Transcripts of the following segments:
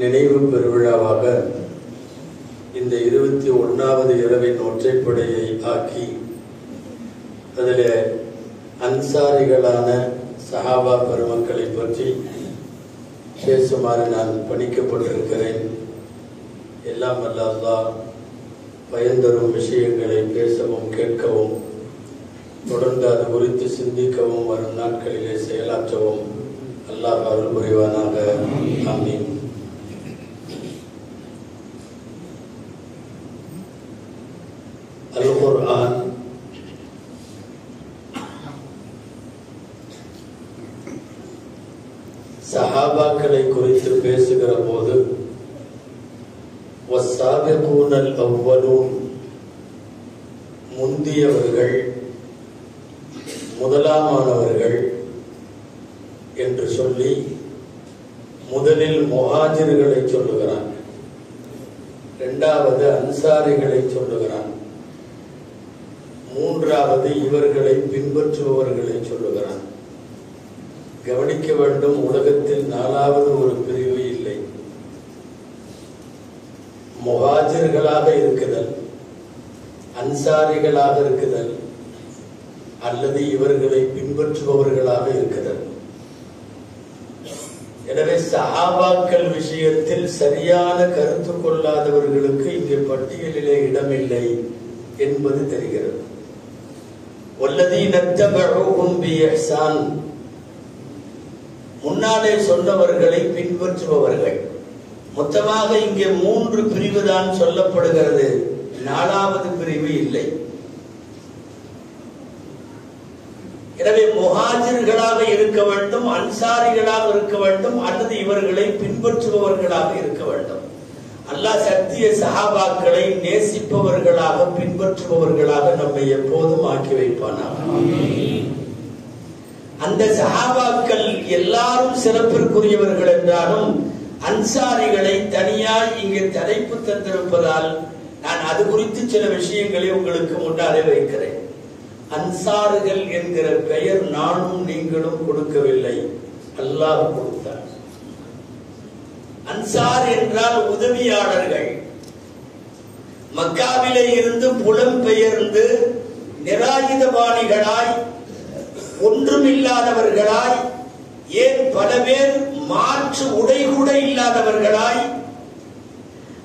நினைவு பெருவிழாவாக இந்த இருபத்தி ஒன்றாவது இரவின் ஒற்றைப்படையை ஆக்கி அதில் அன்சாரிகளான சஹாபா பெருமக்களை பற்றி பேசுமாறு நான் பணிக்கப்பட்டிருக்கிறேன். எல்லாம் அல்லாதா பயந்தரும் விஷயங்களை பேசவும் கேட்கவும் தொடர்ந்து அது குறித்து சிந்திக்கவும் வரும் நாட்களிலே செயலாற்றவும் அல்லாஹ் அருள் புரிவானாக ஆமீன் அல் குர்ஆன் சஹாபாக்களை குறித்து பேசுகிற போது வஸ்ஸாபிகூன அவ்வலூன் முந்தியவர்கள் முதலாமானவர்கள் என்று சொல்லி முதலில் முஹாஜிர்களை சொல்லுகிறான் இரண்டாவது அன்சாரிகளை சொல்லுகிறான் மூன்றாவது இவர்களை பின்பற்றுபவர்களை சொல்லுகிறான்? கவனிக்க வேண்டும் உலகத்தில் நாலாவது ஒரு பிரிவு இல்லை. முகாஜர்களாக இருக்குதல் அன்சாரிகளாக இருக்குதல் அல்லது இவர்களை பின்பற்றுபவர்களாக இருக்குதல். எனவே சஹாபாக்கள் விஷயத்தில் சரியான கருத்து கொள்ளாதவர்களுக்கு இங்கே பட்டியலிலே இடமில்லை என்பது தெரிகிறது. முன்னாலே சொன்னவர்களை பின்பற்றுபவர்கள். மொத்தமாக இங்கே மூன்று பிரிவு தான் சொல்லப்படுகிறது. நாலாவது பிரிவு இல்லை. எனவே முஹாஜிர்களாக இருக்க வேண்டும் அன்சாரிகளாக இருக்க வேண்டும் அல்லது இவர்களை பின்பற்றுபவர்களாக இருக்க வேண்டும். அல்லாஹ் சத்திய சஹாபாக்களை நேசிப்பவர்களாக பின்பற்றுபவர்களாக நம்மை எப்போதும் ஆக்கி வைப்பானாக. அந்த சஹாபாக்கள் எல்லாரும் சிறப்பிற்குரியவர்கள் என்றாலும் அன்சாரிகளை தனியாய் இங்கே தலைப்பு தந்திருப்பதால் நான் அது குறித்து சில விஷயங்களை உங்களுக்கு முன்னாலே வைக்கிறேன். அன்சாறுகள் என்கிற பெயர் நானும் நீங்களும் கொடுக்கவில்லை. அல்லாஹ் கொடுத்தார். அன்சார் என்றால் உதவியாளர்கள். மக்காவிலே இருந்து புலம்பெயர்ந்து நிராயுதபாணிகளாய் ஒன்றுமில்லாதவர்களாய் ஏன் பல பேர் மாற்று உடை கூட இல்லாதவர்களாய்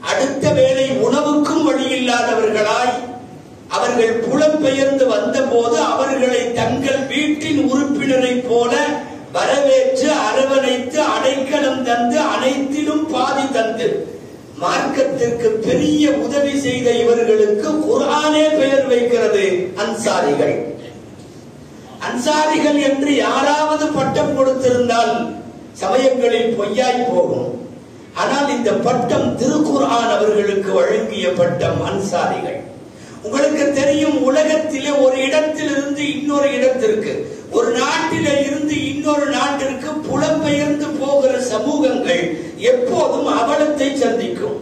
அடுத்த வேளை உணவுக்கும் வழி இல்லாதவர்களாய் அவர்கள் புலம்பெயர்ந்து வந்தபோது அவர்களை தங்கள் வீட்டின் உறுப்பினரை போல வரவேற்று அரவணைத்து அடைக்கலம் தந்து அனைத்திலும் பாதி தந்து. மார்க்கத்திற்கு பெரிய உதவி செய்த இவர்களுக்கு குரானே பெயர் வைக்கிறது அன்சாரிகள். அன்சாரிகள் என்று யாராவது பட்டம் கொடுத்திருந்தால் சமயங்களில் பொய்யாய் போகும். ஆனால் இந்த பட்டம் திருக்குர்ஆன் அவர்களுக்கு வழங்கிய பட்டம் அன்சாரிகள். உங்களுக்கு தெரியும் உலகத்திலே ஒரு இடத்திலிருந்து இன்னொரு இடத்திற்கு ஒரு நாட்டில இருந்து இன்னொரு நாட்டிற்கு புலம்பெயர்ந்து போகிற சமூகங்கள் எப்போதும் அவலத்தை சந்திக்கும்.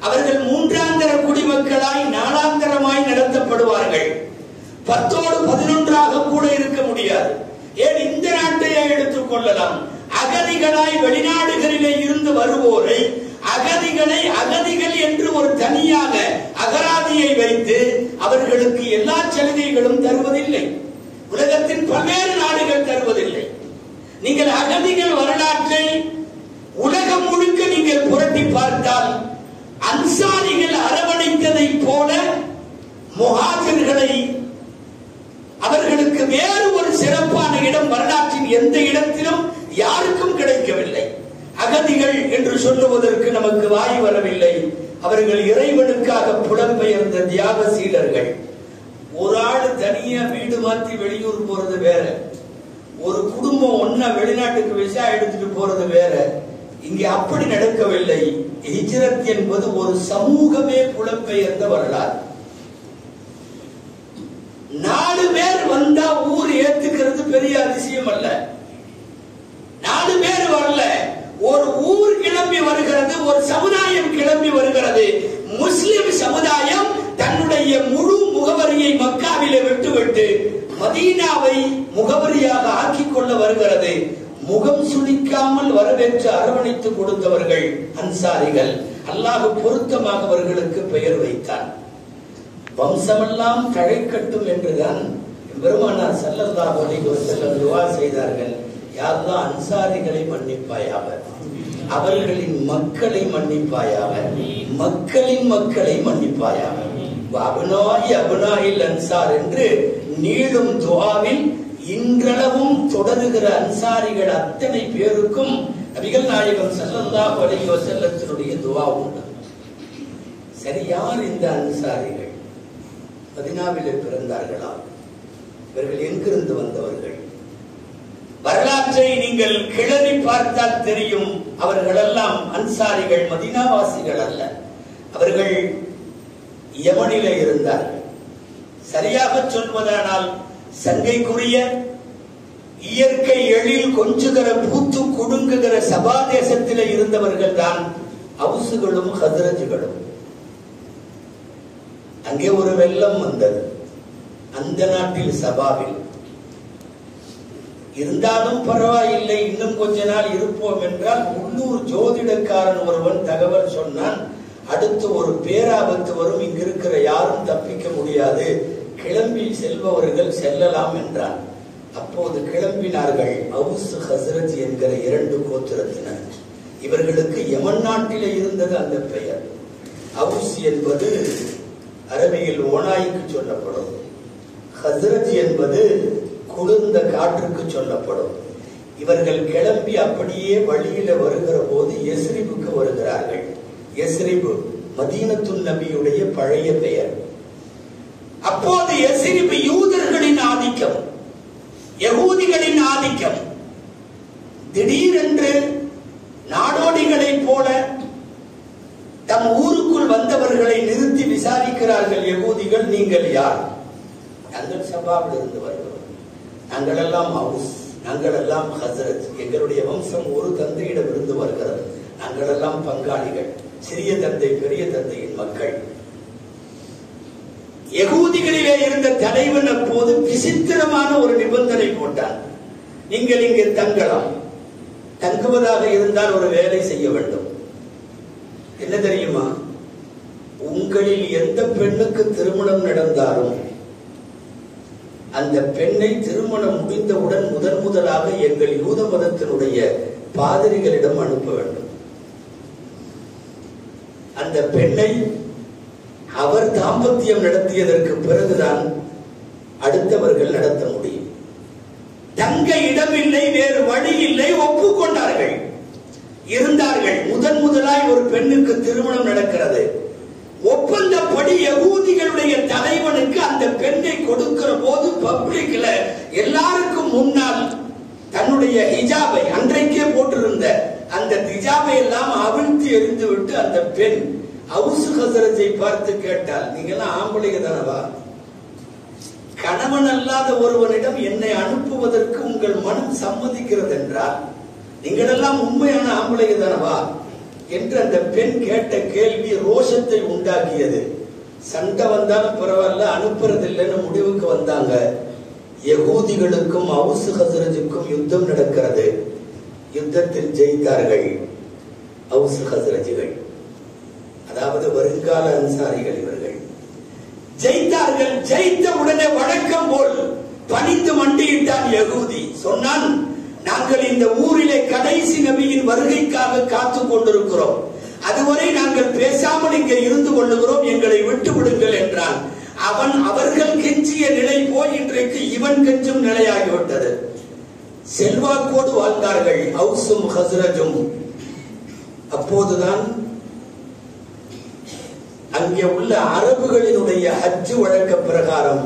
அவர்கள் மூன்றாந்தர குடிமக்களாய் நாலாந்தரமாய் நடத்தப்படுவார்கள். பத்தோடு பதினொன்றாக கூட இருக்க முடியாது. ஏன் இந்த நாட்டையே எடுத்துக் கொள்ளலாம்? அகதிகளாய் வெளிநாடுகளிலே இருந்து வருவோரை அகதிகளை அகதிகள் என்று ஒரு தனியாக அகராதியை வைத்து அவர்களுக்கு எல்லா சலுகைகளும் தருவதில்லை. உலகத்தின் பல்வேறு நாடுகள் தருவதில்லை. நீங்கள் அகதிகள் வரலாற்றை உலகம் முழுக்க நீங்கள் புரட்டி பார்த்தால் அன்சாரிகள் அரவணைத்ததை போல முகாஜர்களை அவர்களுக்கு வேறு ஒரு சிறப்பான இடம் வரலாற்றின் எந்த இடத்திலும் யாருக்கும் கிடைக்கவில்லை. அகதிகள் என்று சொல்லுவதற்கு நமக்கு வாய் வரவில்லை. அவர்கள் இறைவனுக்காக புலம்பெயர்ந்த தியாகசீலர்கள் ஒரு ஆள் தனியா வீடு மாத்தி வெளியூர் போறது வேற. ஒரு குடும்பம் ஒன்னா வெளிநாட்டுக்கு விசா எடுத்துட்டு போறது வேற. இங்கே அப்படி நடக்கவில்லை. ஹிஜ்ரத் என்பது ஒரு சமூகமே புலம்பெயர்ந்த வரலாறு. நாலு பேர் வந்தா ஊர் ஏத்துக்கிறது பெரிய அதிசயம் அல்ல நாலு பேர் வரல ஒரு ஊர் கிளம்பி வருகிறது ஒரு சமுதாயம் கிளம்பி வருகிறது முஸ்லிம் சமுதாயம் தன்னுடைய முழு முகவரியை மக்காவிலே விட்டுவிட்டு மதீனாவை முகவரியாக ஆக்கிக் கொள்ள வருகிறது. முகம் சுளிக்காமல் வரவேற்று அரவணைத்து கொடுத்தவர்கள் அன்சாரிகள். அல்லாஹ் பொருத்தமாக அவர்களுக்கு பெயர் வைத்தான். வம்சமெல்லாம் தழைக்கட்டும் என்றுதான் பெருமானார் செல்லல்லா அலைஹி வஸல்லம் செய்தார்கள். யாரெல்லாம் அன்சாரிகளை மன்னிப்பாயாக? அவர்களின் மக்களை மன்னிப்பாயாக? மக்களின் மக்களை மன்னிப்பாயாக? அபுனாயி அபுனாயில் அன்சார் என்று நீளும் துவாவில் இன்றளவும் தொடருகிற அன்சாரிகள் அத்தனை பேருக்கும் நபிகள் நாயகம் செல்லந்தா அலைஹி செல்லத்தினுடைய துவா உண்டு. சரி யார் இந்த அன்சாரிகள்? மதினாவிலே பிறந்தார்களா? இவர்கள் எங்கிருந்து வந்தவர்கள்? வரலாற்றை நீங்கள் கிளறி பார்த்தால் தெரியும் அவர்களெல்லாம் அன்சாரிகள் மதினாவாசிகள் அல்ல. அவர்கள் யமனில இருந்தார்கள். சரியாக சொல்வதானால் சங்கைக்குரிய இயற்கை எழில் கொஞ்சுகிற பூத்து குடுங்குகிற சபாதேசத்தில் இருந்தவர்கள் தான் அவுசுகளும் ஹசரஜுகளும். அங்கே ஒரு வெள்ளம் வந்தது. அந்த நாட்டில் சபாவில். இருந்தாலும் பரவாயில்லை இன்னும் கொஞ்ச நாள் இருப்போம் என்றால் உள்ளூர் ஜோதிடக்காரன் ஒருவன் தகவல் சொன்னான் அடுத்து ஒரு பேராபத்து வரும் இங்கிருக்கிற யாரும் தப்பிக்க முடியாது. கிளம்பி செல்பவர்கள் செல்லலாம் என்றான். அப்போது கிளம்பினார்கள் அவுஸ் ஹசரத் என்கிற இரண்டு கோத்திரத்தினர். இவர்களுக்கு யமன் நாட்டிலே இருந்தது அந்த பெயர். அவுஸ் என்பது அரபியில் ஓனாய்க்கு சொல்லப்படும். ஹசரத் என்பது குளிர்ந்த காற்றுக்கு சொல்லப்படும். இவர்கள் கிளம்பி அப்படியே வழியில வருகிற போது எஸ்ரிபுக்கு வருகிறார்கள். எஸ்ரிபு மதீனத்துல் நபியுடைய பழைய பெயர். அப்போது எசிரிப்பு யூதர்களின் ஆதிக்கம் யகூதிகளின் ஆதிக்கம். திடீரென்று நாடோடிகளைப் போல தம் ஊருக்குள் வந்தவர்களை நிறுத்தி விசாரிக்கிறார்கள் யகூதிகள் நீங்கள் யார்? நாங்கள் சபாவில் இருந்து வருகிறோம். நாங்கள் எல்லாம் ஹவுஸ் நாங்கள் எல்லாம் ஹசரத் எங்களுடைய வம்சம் ஒரு தந்தையிடம் இருந்து வருகிறது. நாங்கள் எல்லாம் பங்காளிகள் சிறிய தந்தை பெரிய தந்தையின் மக்கள். எகூதிகளிலே இருந்த தலைவன் அப்போது விசித்திரமான ஒரு நிபந்தனை போட்டார். நீங்கள் இங்கே தங்கலாம். தங்குவதாக இருந்தால் ஒரு வேலை செய்ய வேண்டும். என்ன தெரியுமா? உங்களில் எந்த பெண்ணுக்கு திருமணம் நடந்தாலும் அந்த பெண்ணை திருமணம் முடிந்தவுடன் முதன் முதலாக எங்கள் யூத மதத்தினுடைய பாதிரிகளிடம் அனுப்ப வேண்டும். அந்த பெண்ணை அவர் தாம்பத்தியம் நடத்தியதற்கு பிறகுதான் அடுத்தவர்கள் நடத்த முடியும். தங்க இடமில்லை வேறு வழி இல்லை ஒப்புக்கொண்டார்கள். இருந்தார்கள். முதன் முதலாய் ஒரு பெண்ணுக்கு திருமணம் நடக்கிறது. ஒப்பந்தப்படி யகூதிகளுடைய தலைவனுக்கு அந்த பெண்ணை கொடுக்கிற போது பப்ளிக்ல எல்லாருக்கும் முன்னால் தன்னுடைய ஹிஜாபை அன்றைக்கே போட்டிருந்த அந்த ஹிஜாபை எல்லாம் அவிழ்த்து எரிந்து விட்டு அந்த பெண் அவுசு ஹசரத்தை பார்த்து கேட்டால் நீங்கெல்லாம் ஆம்பளைங்க தானவா? கணவன் அல்லாத ஒருவனிடம் என்னை அனுப்புவதற்கு உங்கள் மனம் சம்மதிக்கிறது என்றால் நீங்களெல்லாம் உண்மையான ஆம்பளைங்க தானவா? என்று அந்த பெண் கேட்ட கேள்வி ரோஷத்தை உண்டாக்கியது. சண்டை வந்தாலும் பரவாயில்ல அனுப்புறது இல்லைன்னு முடிவுக்கு வந்தாங்க. யகூதிகளுக்கும் அவுசு ஹசரஜுக்கும் யுத்தம் நடக்கிறது. யுத்தத்தில் ஜெயித்தார்கள் அவுசு ஹசரஜிகள் அதாவது வருங்கால அன்சாரிகள் இவர்கள். ஜெயித்தார்கள் ஜெயித்த உடனே வழக்கம் போல் பணித்து மண்டியிட்டான் யகூதி. சொன்னான் நாங்கள் இந்த ஊரிலே கடைசி நபியின் வருகைக்காக காத்து கொண்டிருக்கிறோம். அதுவரை நாங்கள் பேசாமல் இங்கே இருந்து கொள்ளுகிறோம். எங்களை விட்டு விடுங்கள் என்றான். அவன் அவர்கள் கெஞ்சிய நிலை போய் இன்றைக்கு இவன் கெஞ்சும் நிலையாகிவிட்டது. செல்வாக்கோடு வாழ்ந்தார்கள் ஹவுசும் ஹஸ்ரஜும். அப்போதுதான் அங்கே உள்ள அரபுகளினுடைய ஹஜ்ஜு வழக்க பிரகாரம்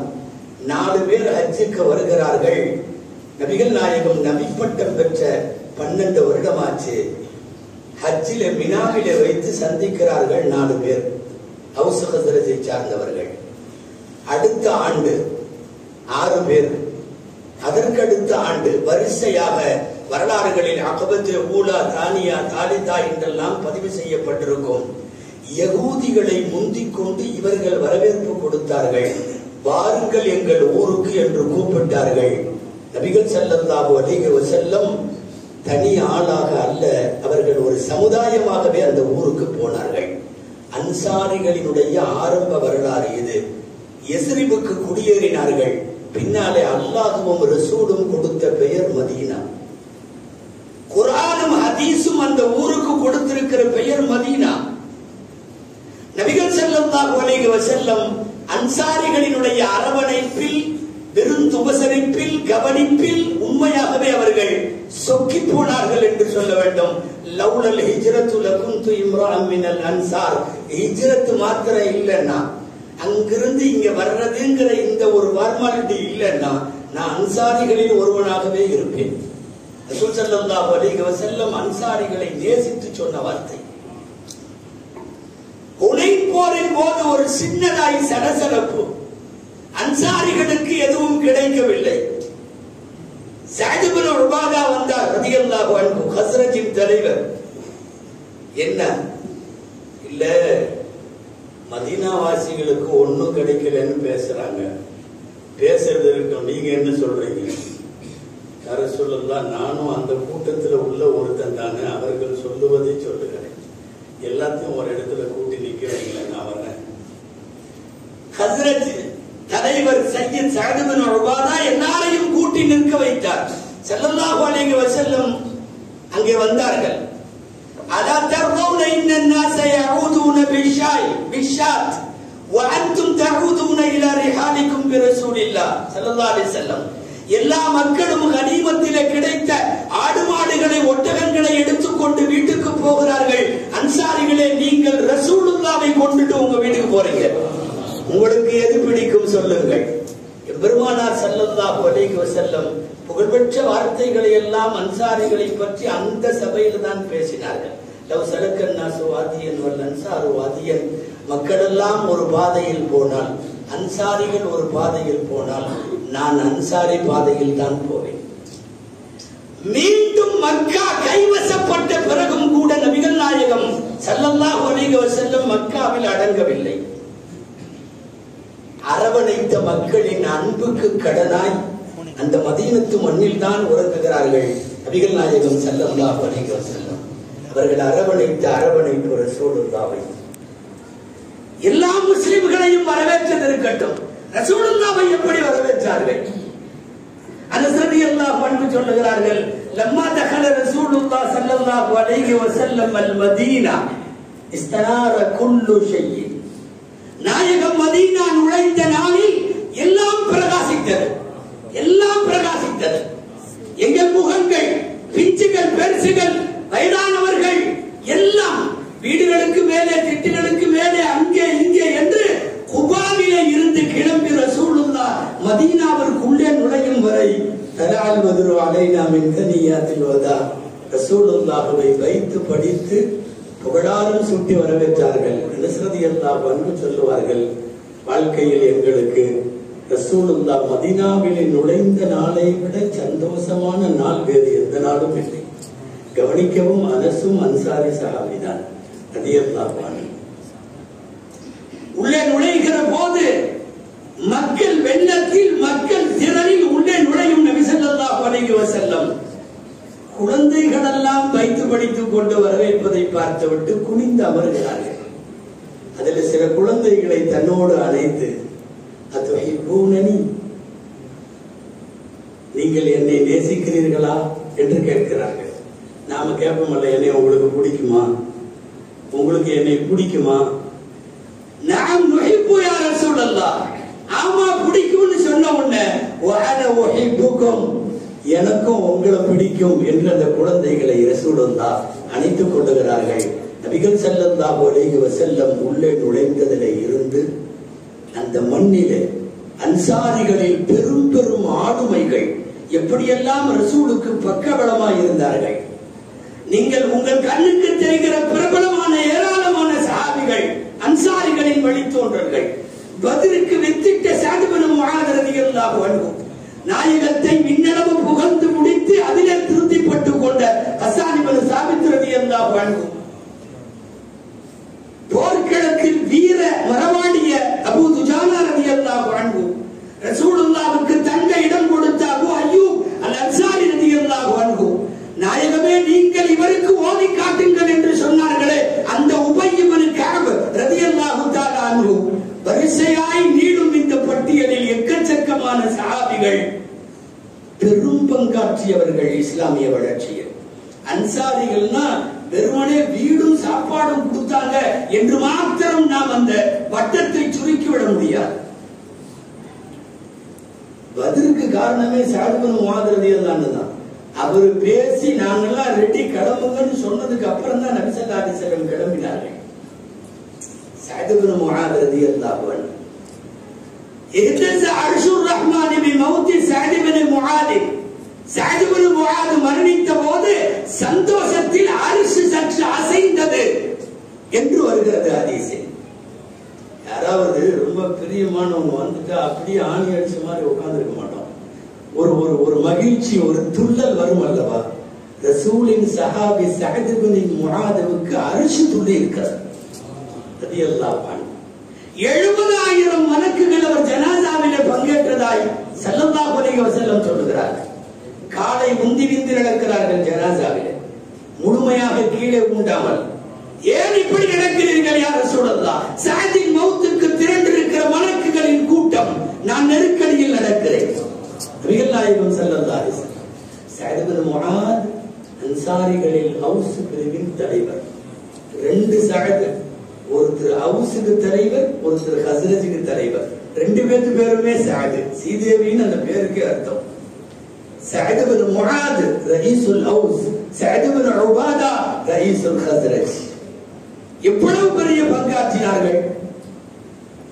நாலு பேர் ஹஜ்ஜுக்கு வருகிறார்கள். நபிகள் நாயகம் நபிப்பட்டம் பெற்ற பன்னெண்டு வருடமாச்சு. ஹஜ்ஜில மினாவில வைத்து சந்திக்கிறார்கள் நாலு பேர் ஹவுஸ் ஹசரத்தை சார்ந்தவர்கள். அடுத்த ஆண்டு ஆறு பேர். அதற்கடுத்த ஆண்டு வரிசையாக வரலாறுகளில் அகபத்து ஊலா தானியா தாலிதா என்றெல்லாம் பதிவு செய்யப்பட்டிருக்கும். யகூதிகளை முந்திக் கொண்டு இவர்கள் வரவேற்பு கொடுத்தார்கள். வாருங்கள் எங்கள் ஊருக்கு என்று கூப்பிட்டார்கள். நபிகள் ஸல்லல்லாஹு அலைஹி செல்லம் தனி ஆளாக அல்ல அவர்கள் ஒரு சமுதாயமாகவே அந்த ஊருக்கு போனார்கள். அன்சாரிகளினுடைய ஆரம்ப வரலாறு இது. எஸ்ரிபுக்கு குடியேறினார்கள். பின்னாலே அல்லாஹுவும் ரசூலும் கொடுத்த பெயர் மதீனா. குரானும் ஹதீஸும் அந்த ஊருக்கு கொடுத்திருக்கிற பெயர் மதீனா. நபிகள் அலைஹி வஸல்லம் அன்சாரிகளினுடைய அரவணைப்பில் விருந்துபசரிப்பில் கவனிப்பில் உண்மையாகவே அவர்கள் சொக்கி போனார்கள் என்று சொல்ல வேண்டும். லவுலல் ஹிஜ்ரத்து லகுந்து இம்ரான் மினல் அன்சார். ஹிஜ்ரத் மாத்திரம் இல்லைன்னா அங்கிருந்து இங்க வர்றதுங்கிற இந்த ஒரு ஃபார்மாலிட்டி இல்லைன்னா நான் அன்சாரிகளில் ஒருவனாகவே இருப்பேன். ரசூல் ஸல்லல்லாஹு அலைஹி வஸல்லம் அன்சாரிகளை நேசித்து சொன்ன வார்த்தை. உழைப்போரின் போரின் போது ஒரு சின்னதாய் சடசடப்பு. அன்சாரிகளுக்கு எதுவும் கிடைக்கவில்லை. சாஜிபின் உபாதா வந்தார் ரதியல்லாஹு அன்பு ஹஸ்ரஜின் தலைவர். என்ன? இல்ல மதீனா வாசிகளுக்கு ஒண்ணும் கிடைக்கலன்னு பேசுறாங்க. பேசுறது இருக்கட்டும் நீங்க என்ன சொல்றீங்க? யார சொல்லலாம் நானும் அந்த கூட்டத்துல உள்ள ஒருத்தன் தானே அவர்கள் சொல்லுவதை சொல்லுகிறேன். எல்லாத்தையும் ஒரு இடத்துல கூட்டி நிக்க வைங்கள நான் வரேன் ஹஸ்ரத் தலைவர் சையத் சஅதுபின் உபாதா எல்லாரையும் கூட்டி நிற்க வைத்தார் ஸல்லல்லாஹு அலைஹி வஸல்லம் அங்கே வந்தார்கள் அலா தர்தவுன இன்ன الناس يعودون بالشاي بالشات وانتم تعودون الى رحالكم برسول الله صلى الله عليه وسلم எல்லா மக்களும் கனிமத்திலே கிடைத்த ஆடு மாடுகளை ஒட்டகங்களை எடுத்துக்கொண்டு வீட்டுக்கு போகிறார்கள். அன்சாரிகளே நீங்கள் ரசூலுல்லாவை கொண்டுட்டு உங்க வீட்டுக்கு போறீங்க. உங்களுக்கு எது பிடிக்கும் சொல்லுங்கள். பெருமானார் செல்லல்லா கொலைக்கு செல்லும் புகழ்பெற்ற வார்த்தைகளை எல்லாம் அன்சாரிகளை பற்றி அந்த சபையில் தான் பேசினார்கள். லவ் சலக்கன் நாசு வாதியன் வல் அன்சாரு வாதியன். மக்களெல்லாம் ஒரு பாதையில் போனால் அன்சாரிகள் ஒரு பாதையில் போனால் நான் அன்சாரி பாதையில் தான் போவேன். மீண்டும் மக்கா கைவசப்பட்ட பிறகும் கூட நபிகள் நாயகம் ஸல்லல்லாஹு அலைஹி செல்லும் மக்காவில் அடங்கவில்லை. அரவணைத்த மக்களின் அன்புக்கு கடனாய் அந்த மதீனத்து மண்ணில் தான் உறங்குகிறார்கள் நபிகள் நாயகம் ஸல்லல்லாஹு அலைஹி செல்லும் அவர்கள் அரவணைத்த அரவணைப்பு தாவை எல்லா முஸ்லிம்களையும் வரவேற்றது இருக்கட்டும். ரசூலுல்லாவை எப்படி வரவேற்றார்கள்? அனஸ் எல்லா பண்பு சொல்லுகிறார்கள் லம்மா தகல ரசூலுல்லா சல்லல்லாஹு அலைஹி வஸல்லம் அல் மதீனா இஸ்தனார குல்லு ஷையின் நாயகம் மதீனா நுழைந்த நாளில் எல்லாம் பிரகாசித்தது. எல்லாம் பிரகாசித்தது. எங்கள் முகங்கள் பிஞ்சுகள் பெருசுகள் வயதானவர்கள் எல்லாம் வீடுகளுக்கு மேலே திட்டுகளுக்கு மேலே அங்கே இங்கே என்று குபாவிலே இருந்து கிளம்பி ரசூலுல்லா மதீனாவிற்குள்ளே நுழையும் வரை தலால் மதுரு அலைனா மின் கனியாத்தில் வதா. ரசூலுல்லாஹுவை வைத்து படித்து புகழாரம் சுட்டி வரவேற்றார்கள். நிசரதி அல்லா பண்பு சொல்லுவார்கள் வாழ்க்கையில் எங்களுக்கு ரசூலுல்லா மதீனாவிலே நுழைந்த நாளை விட சந்தோஷமான நாள் வேறு எந்த நாளும் இல்லை. கவனிக்கவும் அனசும் அன்சாரி சகாவிதான். உள்ளே நுழைகிற போது மக்கள் வெள்ளத்தில் மக்கள் திரளில் உள்ளே நுழையும் நபி ஸல்லல்லாஹு செல்லம் வஸல்லம். குழந்தைகளெல்லாம் வைத்து படித்துக் கொண்டு வரவேற்பதை பார்த்துவிட்டு குனிந்து அமர்கிறார்கள். அதில் சில குழந்தைகளை தன்னோடு அழைத்து அத்துஹிப்பூனனி? நீங்கள் என்னை நேசிக்கிறீர்களா? என்று கேட்கிறார்கள். நாம கேட்போம் என்னை உங்களுக்கு பிடிக்குமா? உங்களுக்கு என்னை பிடிக்குமா? நான் நுழைப்பு யார சொல்லலாம் ஆமா பிடிக்கும்னு சொன்ன உடனே "வஅன எனக்கும் உங்களை பிடிக்கும் என்று அந்த குழந்தைகளை ரசூலுல்லா அணைத்துக் கொள்ளுகிறார்கள். நபிகள் ஸல்லல்லாஹு அலைஹி செல்லம் உள்ளே நுழைந்ததிலே இருந்து அந்த மண்ணிலே அன்சாரிகளில் பெரும் பெரும் ஆளுமைகள் எப்படியெல்லாம் ரசூலுக்கு பக்கபலமாய் இருந்தார்கள்? நீங்கள் உங்கள் கண்ணுக்கு தெரிகிற பிரபலமான ஏராளமான சஹாபிகள் அன்சாரிகளின் வழித்தோன்றர்கள் பதிலுக்கு வித்திட்ட சாதுபனும் முகாதரதிகளாக அணுகும் நாயகத்தை மின்னளவு புகழ்ந்து முடித்து அதிலே திருப்திப்பட்டு கொண்ட ஹசானிபன் சாபித்திரதி எல்லாம் அணுகும் போர்க்களத்தில் வீர மரவாடிய அபூ துஜானா ரலியல்லாஹு அன்ஹு ரசூலுல்லாவுக்கு தங்க இடம் கொடுத்த அபு அய்யூப் அல் அன்சாரி ரலியல்லாஹு அன்ஹு நாயகமே நீங்கள் இவருக்கு ஓதி காட்டுங்கள் என்று சொன்னார்களே அந்த உபை இவனுக்கு ரதியல்லாஹு வரிசையாய் நீளும் இந்த பட்டியலில் எக்கச்சக்கமான சஹாபிகள் பெரும் பங்காற்றியவர்கள் இஸ்லாமிய வளர்ச்சியில். அன்சாரிகள்னா வெறுமனே வீடும் சாப்பாடும் கொடுத்தாங்க என்று மாத்திரம் நாம் அந்த வட்டத்தை சுருக்கி விட முடியாது. பதிலுக்கு காரணமே சாதுபன் மாதிரதியல் தான். அவர் பேசி நாங்கெல்லாம் ரெட்டி கிளம்புங்கன்னு சொன்னதுக்கு அப்புறம் தான் நபிசல்லாதி செல்லம் கிளம்பினார்கள் சாதுபன் மாதிரதியல் தான் اهتز عرش الرحمن بموت سعد بن معاذ سعد بن معاذ மரணித்த போது சந்தோஷத்தில் அரிசி சற்று அசைந்தது என்று வருகிறது ஹதீஸில் யாராவது ரொம்ப பிரியமானவங்க வந்துட்டா அப்படியே ஆணி அடிச்ச மாதிரி உட்கார்ந்துருக்க மாட்டோம் ஒரு ஒரு ஒரு மகிழ்ச்சி ஒரு துள்ளல் வரும் அல்லவா? ரசூலின் சஹாபி சகதுபின் முகாதவுக்கு அரிசி துள்ளி இருக்கிறது. அது எல்லாம் எழுபதாயிரம் வழக்குகள் அவர் ஜனாசாவிலே பங்கேற்றதாய் செல்லந்தா அலைஹி செல்லம் சொல்லுகிறார் காலை உந்தி விந்தி நடக்கிறார்கள் ஜனாசாவிலே. முழுமையாக கீழே உண்டாமல் ஏன் இப்படி நடக்கிறீர்கள் யார் சொல்லலாம் சாதின் மௌத்துக்கு திரண்டிருக்கிற மலக்குகளின் கூட்டம் நான் நெருக்கடியில் நடக்கிறேன். நபிகள் நாயகம் ஸல்லல்லாஹு அலைஹி வஸல்லம் சஅத் பின் முஆத் அன்சாரிகளில் ஹவுஸ் பிரிவின் தலைவர் ரெண்டு சஅத் ஒருத்தர் ஹவுஸுக்கு தலைவர் ஒருத்தர் ஹஸ்ரஜுக்கு தலைவர் ரெண்டு பேர்த்து பேருமே சாது சீதேவின்னு அந்த பேருக்கு அர்த்தம் سعد بن معاذ رئيس الأوس سعد بن عبادة رئيس الخزرج எவ்வளவு பெரிய பங்காற்றினார்கள்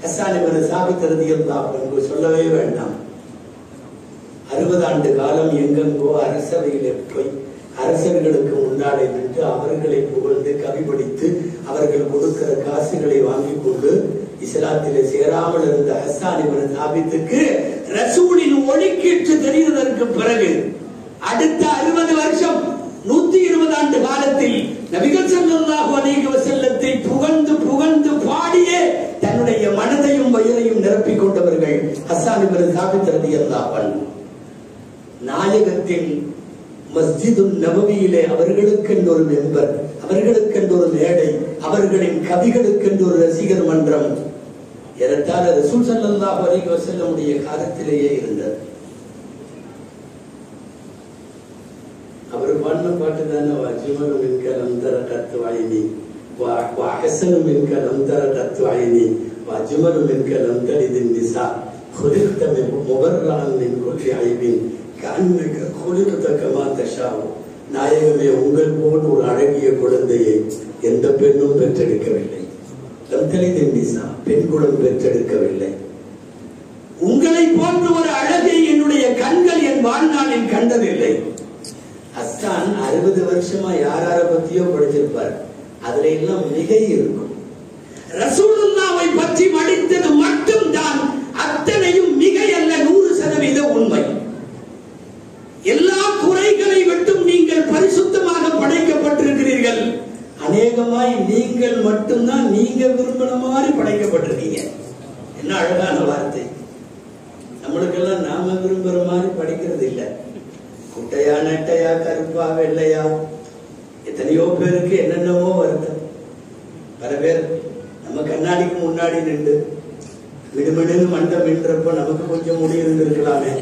ஹசான் இவன் சாபித் ரதியல்லாஹு அன்ஹு சொல்லவே வேண்டாம் அறுபது ஆண்டு காலம் எங்கெங்கோ அரசவையிலே போய் அரசர்களுக்கு முன்னாலே நின்று அவர்களை புகழ்ந்து கவி படித்து அவர்கள் கொடுக்கிற காசுகளை வாங்கி கொண்டு இஸ்லாத்திலே சேராமல் இருந்த ஹஸ்ஸான் இவன் சாபித்துக்கு ரசூலின் ஒளிக்கீற்று தெரிந்ததற்கு பிறகு அடுத்த அறுபது வருஷம் நூத்தி இருபது ஆண்டு காலத்தில் நபிகள் ஸல்லல்லாஹு அநேக வசல்லத்தை புகழ்ந்து புகழ்ந்து பாடியே தன்னுடைய மனதையும் வயதையும் நிரப்பிக் கொண்டவர்கள் ஹஸ்ஸான் இப்னு சாபித் ரலியல்லாஹு அன்ஹு. நாயகத்தின் மஸ்ஜிது நபவியிலே அவர்களுக்கென்று ஒரு மெம்பர் அவர்களுக்கென்று ஒரு மேடை அவர்களின் கவிகளுக்கென்று ஒரு ரசிகர் மன்றம் ஏறத்தாழ ரசூல் ஸல்லல்லாஹு அலைஹி வஸல்லமுடைய காலத்திலேயே இருந்தது அவர் பாடின பாட்டு தானே அஜ்மலு மின்க லந்தர கத்து வாயினி وأحسن منك لم تر قط عيني وأجمل منك لم تلد النساء خلقت مبرعا من كل عيب கண்ணுக்கு குளிர்த்த கமா நாயகமே உங்கள் போல் ஒரு அழகிய குழந்தையை எந்த பெண்ணும் பெற்றெடுக்கவில்லை. லம்தலித் நிசா பெண் குலம் பெற்றெடுக்கவில்லை. உங்களை போன்ற ஒரு அழகை என்னுடைய கண்கள் என் வாழ்நாளில் கண்டதில்லை. அஸ்தான் அறுபது வருஷமா யார் யார பத்தியோ படிச்சிருப்பார். அதுல எல்லாம் மிகை இருக்கும். ரசூலுல்லாவை பற்றி மடித்தது மட்டும்தான். அத்தனையும் மிகை அல்ல நூறு சதவீத உண்மை. அநேகமாய் நீங்கள் மட்டும்தான் நீங்க விரும்பின மாதிரி படைக்கப்பட்டிருக்கீங்க. என்ன அழகான வார்த்தை. நம்மளுக்கெல்லாம் நாம விரும்புற மாதிரி படிக்கிறது இல்ல. குட்டையா நெட்டையா கருப்பா வெள்ளையா? எத்தனையோ பேருக்கு என்னென்னவோ வருத்தம் பல பேர் நம்ம கண்ணாடிக்கு முன்னாடி நின்று விடுமிடுன்னு மண்டம் மின்றப்ப நமக்கு கொஞ்சம் முடி இருந்திருக்கலாமே.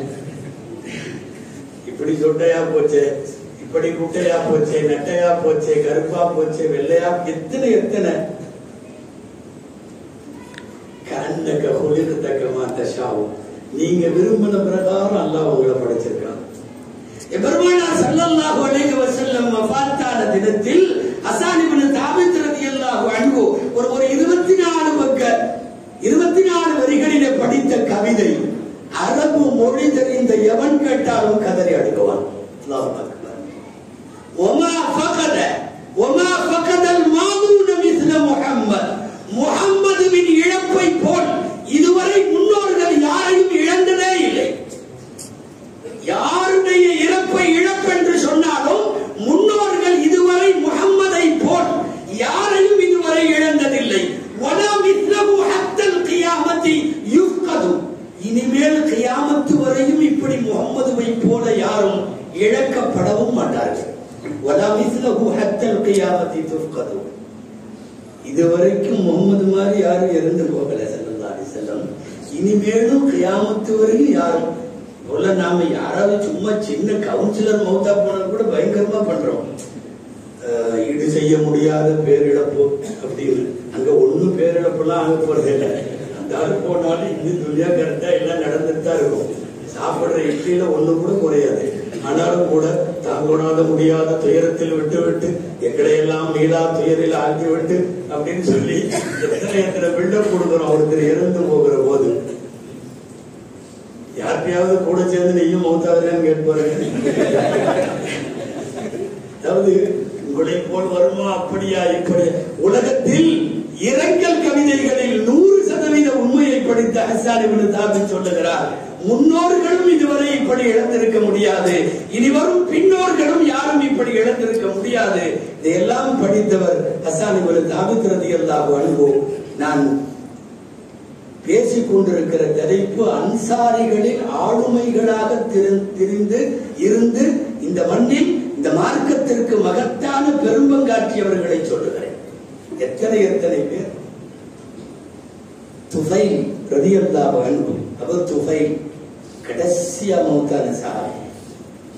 இப்படி சொட்டையா போச்சு. இப்படி குட்டையா போச்சு நெட்டையா போச்சு கருப்பா போச்சு வெள்ளையா எத்தனை எத்தனை? கண்ணக்க குளிர்த்தக்கமா தஷாவும் நீங்க விரும்பின பிரகாரம் அல்லாஹ் உங்களை படைச்சிருக்கான். பெருமானா சல்லல்லாஹு அலைஹி வஸல்லம் வஃபாத்தான தினத்தில் ஹஸான் இப்னு தாபித் ரலியல்லாஹு அன்ஹு ஒரு ஒரு 24 பக்க 24 வரிகளிலே படித்த கவிதை அரபு மொழி தெரிந்த எவன் கேட்டாலும் கதறி அழுகுவான் அல்லாஹ் அக்பர். ஒமா ஃபகத ஒமா ஃபகதல் மாதூன மிஸ்ல முஹம்மத் முஹம்மதுவின் இழப்பை போல் இதுவரை முன்னோர்கள் வரைக்கும் உள்ள நாம யாராவது சும்மா சின்ன கவுன்சிலர் மௌத்தா போனது கூட பயங்கரமா பண்றோம். ஈடு செய்ய முடியாத பேரிழப்பு அப்படின்னு அங்க ஒண்ணும் பேரிழப்புலாம் ஆக போறது இல்லை. அந்த ஆள் போனாலும் இந்த துல்லியா கரெக்டா எல்லாம் நடந்துட்டு தான் இருக்கும். சாப்பிடுற இட்லியில ஒண்ணு கூட குறையாது. ஆனாலும் கூட தாங்கொடாத முடியாத துயரத்தில் விட்டு விட்டு எங்களையெல்லாம் மீளா துயரில் ஆக்கி விட்டு அப்படின்னு சொல்லி எத்தனை எத்தனை பில்டப் கொடுக்குறோம். ஒருத்தர் இறந்து போகிறோம் போது யார்கிட்டயாவது கூட சேர்ந்து நீயும் மௌத்தாகிறேன்னு கேட்பாரு. அதாவது உங்களை போல் வருமா? அப்படியா? இப்படி உலகத்தில் இரங்கல் கவிதைகளில் நூறு சதவீத உண்மையை படித்த ஹசான் இப்னு சொல்லுகிறார் முன்னோர்களும் இதுவரை இப்படி இழந்திருக்க முடியாது. இனி வரும் பின்னோர்களும் யாரும் இப்படி இழந்திருக்க முடியாது. இதையெல்லாம் படித்தவர் ஹசான் இப்னு தாபித் ரலியல்லாஹு அனுபவம் நான் பேசிக் கொண்டிருக்கிற தலைப்பு அன்சாரிகளில் ஆளுமைகளாக திரு- திரிந்து இருந்து இந்த மண்ணில் இந்த மார்க்கத்திற்கு மகத்தான பெரும்பங்காற்றியவர்களை சொல்லுகிறேன். எத்தனை எத்தனை பேர்? துஃபை ரதியல்லா அன்பு அவர் துஃபை கடைசியா மௌத்தான சாஹாபி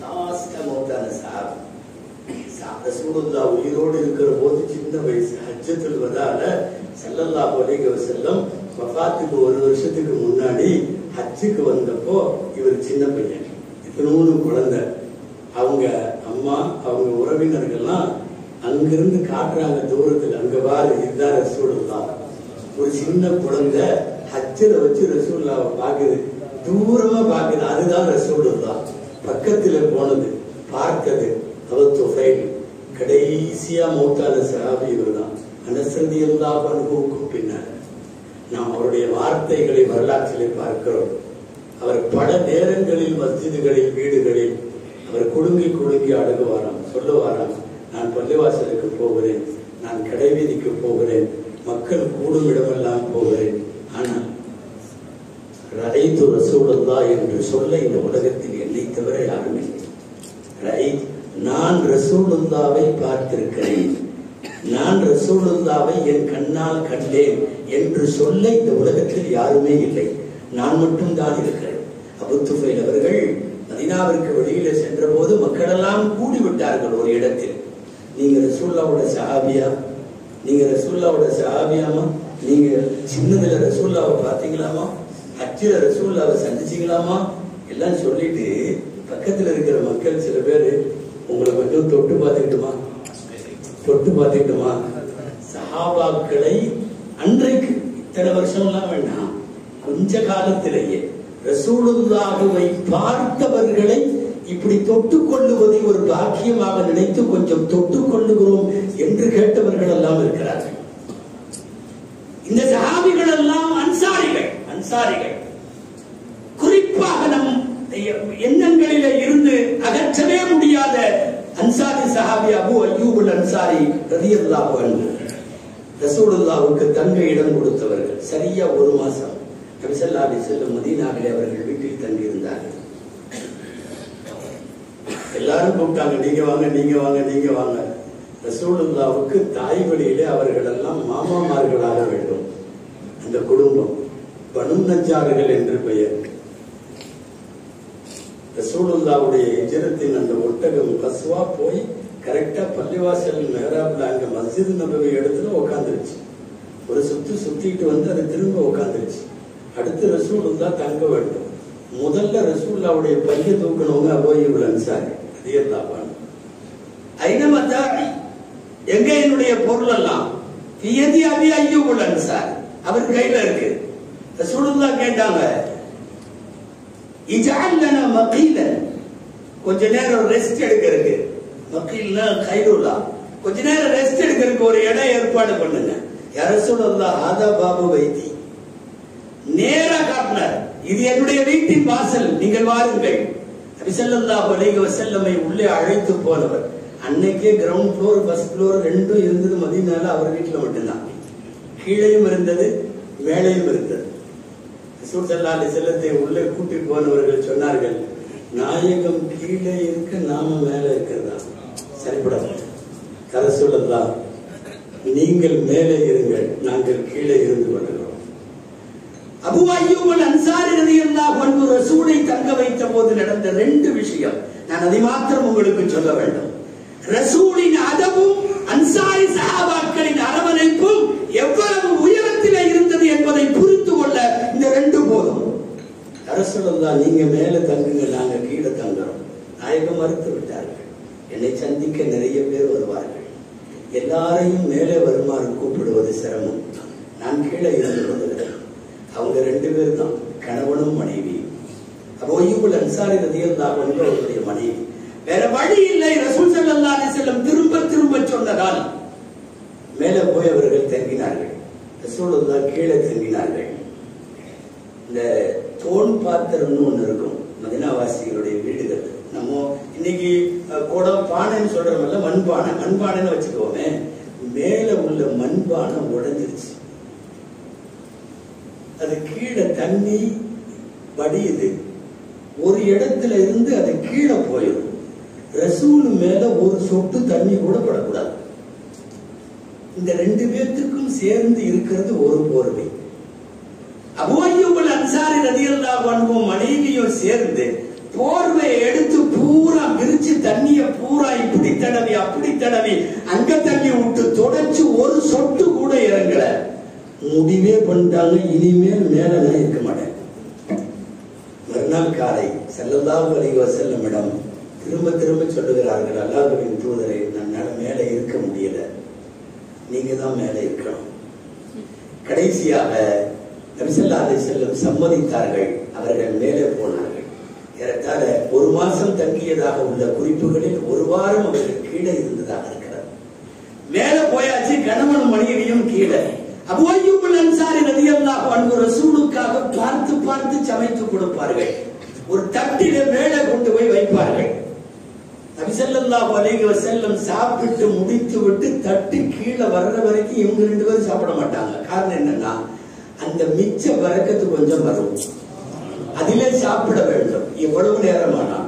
லாஸ்டா மௌத்தான சாஹாபி. ரசூலுல்லா உயிரோடு இருக்கிற போது சின்ன வயசு ஹஜ்ஜத்துல் வதால செல்லல்லா அலைஹி வஸல்லம் வஃபாத்துக்கு ஒரு வருஷத்துக்கு முன்னாடி ஹஜ்ஜுக்கு வந்தப்போ இவர் சின்ன பையன். இத்தனூறு குழந்தை. அவங்க அம்மா அவங்க உறவினர்கள்லாம் அங்கிருந்து காட்டுறாங்க தூரத்தில். அங்க பாரு இதுதான் ரசூல்லா ஒரு சின்ன குழந்தை ஹச்சில் வச்சு ரசூல்லாவை பாக்குது தூரமா பாக்குது அதுதான் ரசூலுல்லா. பக்கத்துல போனது பார்த்தது. அவர் துஃபைல். கடைசியா மௌத்தான சஹாபி இவர் தான் எல்லா அனுபவக்கும் பின்னால். நாம் அவருடைய வார்த்தைகளை வரலாற்றிலே பார்க்கிறோம். அவர் பல நேரங்களில் மஸ்ஜிதுகளில் வீடுகளில் அவர் குடுங்கி குலுங்கி அடங்குவாராம் சொல்லுவாராம் நான் பள்ளிவாசலுக்கு போகிறேன் நான் கடைவீதிக்கு போகிறேன் மக்கள் கூடும் இடமெல்லாம் போகிறேன். ஆனால் ரைத்து ரசூலல்லா என்று சொல்ல இந்த உலகத்தில் என்னை தவிர யாரும் இல்லை. நான் ரசூலுல்லாவை பார்த்திருக்கிறேன். நான் ரசூலுல்லாவை என் கண்ணால் கண்டேன் என்று சொல்ல இந்த உலகத்தில் யாருமே இல்லை. நான் மட்டும் தான் இருக்கிறேன். அபு துஃபைல் அவர்கள் மதினாவிற்கு வெளியில சென்ற போது மக்களெல்லாம் கூடி விட்டார்கள் ஒரு இடத்தில். நீங்க ரசூல்லாவோட சஹாபியா? நீங்க ரசூல்லாவோட சஹாபியாமா? நீங்க சின்னதுல ரசூல்லாவை பார்த்தீங்களாமா? ஹஜ்ஜில ரசூல்லாவை சந்திச்சீங்களாமா? எல்லாம் சொல்லிட்டு பக்கத்துல இருக்கிற மக்கள் சில பேர் உங்களை கொஞ்சம் தொட்டு பார்த்துக்கிட்டுமா? தொட்டு பார்த்துக்கிட்டுமா சஹாபாக்களை அன்றைக்கு இத்தனை வருஷம்லாம் வேண்டாம். கொஞ்ச காலத்திலேயே ரசூலுல்லாஹுவை பார்த்தவர்களை இப்படி தொட்டு கொள்ளுவதை ஒரு பாக்கியமாக நினைத்து கொஞ்சம் தொட்டு கொள்ளுகிறோம் என்று கேட்டவர்கள் எல்லாம் இருக்கிறார்கள். இந்த சஹாபிகள் எல்லாம் அன்சாரிகள் அன்சாரிகள். குறிப்பாக நம் எண்ணங்களில இருந்து அகற்றவே முடியாத அன்சாரி சஹாபி அபு அய்யூபுல் அன்சாரி ரதியல்லாஹு அன்ஹு. ரசூலுல்லாஹுக்கு தங்க இடம் கொடுத்தவர்கள். சரியா ஒரு மாசம் நபிசல்லா அலி செல்லும் மதீனாவிலே அவர்கள் வீட்டில் தங்கியிருந்தார்கள். எல்லாரும் கூப்பிட்டாங்க நீங்க வாங்க நீங்க வாங்க நீங்க வாங்க. ரசூலுல்லாவுக்கு தாய் வழியிலே அவர்கள் எல்லாம் மாமாமார்களாக வேண்டும். அந்த குடும்பம் பனு நஜார்கள் என்று பெயர். ரசூலுல்லாவுடைய எஜரத்தின் அந்த ஒட்டகம் கசுவா போய் கரெக்டா பள்ளிவாசல் மெஹராப்ல அங்க மஸ்ஜித் நபவி இடத்துல உட்காந்துருச்சு ஒரு சுத்து சுத்திட்டு வந்து அது திரும்ப உட்காந்துருச்சு அடுத்து ரசூலுல்லா தங்க வேண்டும். முதல்ல ரசூல்லாவுடைய பைய தூக்கணவங்க அபோயிபுல் அன்சாரி ரதியல்லாஹு ஐனமத்தா எங்க என்னுடைய பொருள் எல்லாம்? பியதி அபி ஐயூபுல் அன்சார். அவர் கையில இருக்கு. ரசூலுல்லா கேட்டாங்க இஜஅல்லனா மகீலன் கொஞ்ச நேரம் ரெஸ்ட் எடுக்கிறதுக்கு. மகீல்னா கைருலா கொஞ்ச நேரம் ரெஸ்ட் எடுக்கிறதுக்கு ஒரு இடம் ஏற்பாடு பண்ணுங்க. யரசுல்லா ஆதா பாபு வைத்தி நேரா காட்டினார். இது என்னுடைய வீட்டின் வாசல். நீங்கள் வாருங்கள். அபிசல்லா அலைஹி வசல்லமை உள்ளே அழைத்து போனவர். அன்னைக்கே கிரவுண்ட் ஃப்ளோர் ஃபர்ஸ்ட் ஃப்ளோர் ரெண்டும் இருந்தது. மதியனால அவர் வீட்டில் மட்டும்தான். கீழையும் இருந்தது மேலையும் இருந்தது. ரசூல் செல்லத்தை உள்ளே கூட்டி போனவர்கள் சொன்னார்கள் நாயகம் கீழே இருக்க நாம மேல இருக்கிறதா? சரிப்படாது. கதை சொல்லதா நீங்கள் மேலே இருங்கள் நாங்கள் கீழே இருந்து கொள்கிறோம். அபு ஐயூபன் அன்சாரி ரலியல்லாஹு பண்பு ரசூலை தங்க வைத்த போது நடந்த ரெண்டு விஷயம் நான் அதை மாத்திரம் உங்களுக்கு சொல்ல வேண்டும். ரசூலின் அதவும் அன்சாரி சஹாபாக்களின் அரவணைப்பும் எவ்வளவு உயர் இருந்தது என்பதை புரிந்து கொள்ள இந்த ரெண்டு போதும் அரசுலாம் நீங்க மேல தங்குங்க நாங்கள் கீழே தங்குறோம். நாயகம் மறுத்து விட்டார்கள். என்னை சந்திக்க நிறைய பேர் வருவார்கள். எல்லாரையும் மேலே வருமாறு கூப்பிடுவது சிரமம். நான் கீழே இருந்து கொள்கிறேன் அவங்க ரெண்டு பேர் தான் கணவனும் மனைவி. அபோயுபுல் அன்சாரி ரதியல்லாஹு அன்ஹு அவருடைய மனைவி. வேற வழி இல்லை. ரசூல் ஸல்லல்லாஹு செல்லம் திரும்ப திரும்ப சொன்னதால் மேலே போய் அவர்கள் தங்கினார்கள். தான் கீழே தங்கினார்கள். இந்த தோல் பாத்திரம்னு ஒண்ணு இருக்கும். மதினாவாசிகளுடைய வீடுகள். நம்ம இன்னைக்கு குடம் பானைன்னு சொல்றோம்ல மண்பானை. மண்பானைன்னு வச்சுக்கோமே மேல உள்ள மண்பானை உடைஞ்சிருச்சு. அது கீழே தண்ணி வடியுது. ஒரு இடத்துல இருந்து அது கீழே போயிடும். ரசூல் மேல ஒரு சொட்டு தண்ணி கூட படக்கூடாது. இந்த ரெண்டு பேர்த்துக்கும் சேர்ந்து இருக்கிறது ஒரு போர்வை. அபூஅய்யூபுல் அன்சாரி ரலியல்லாஹு அன்ஹு மனைவியும் சேர்ந்து போர்வையை எடுத்து பூரா விரிச்சு தண்ணிய பூரா இப்படி தடவி அப்படி தடவி அங்க தண்ணி விட்டு தொடச்சு ஒரு சொட்டு கூட இறங்கல. முடிவே பண்ணிட்டாங்க இனிமேல் மேல நான் இருக்க மாட்டேன். மறுநாள் காலை செல்லல்லாஹு அலைஹி வஸல்லமிடம் திரும்ப திரும்ப சொல்லுகிறார்கள் அல்லாஹுவின் தூதரை என்னால மேல இருக்க முடியல. நீங்க தான் மேல இருக்கணும். கடைசியாக நபிசல்லா செல்லும் சம்மதித்தார்கள் அவர்கள் மேலே போனார்கள். ஏறத்தாழ ஒரு மாசம் தங்கியதாக உள்ள குறிப்புகளில் ஒரு வாரம் அவர்கள் கீழே இருந்ததாக இருக்கிறது. மேலே போயாச்சு கணவன் மனைவியும் கீழே. அபூஅய்யூபுல் அன்சாரி ரலியல்லாஹு அன்ஹு ரசூலுக்காக பார்த்து பார்த்து சமைத்து கொடுப்பார்கள். ஒரு தட்டில மேலே கொண்டு போய் வைப்பார்கள். நபி அலைஹி வஸல்லம் சாப்பிட்டு முடித்து விட்டு தட்டு கீழே வர்ற வரைக்கும் இவங்க ரெண்டு பேரும் சாப்பிட மாட்டாங்க. காரணம் என்னன்னா அந்த மிச்ச வரக்கத்து கொஞ்சம் வரும். அதிலே சாப்பிட வேண்டும். எவ்வளவு நேரமானா?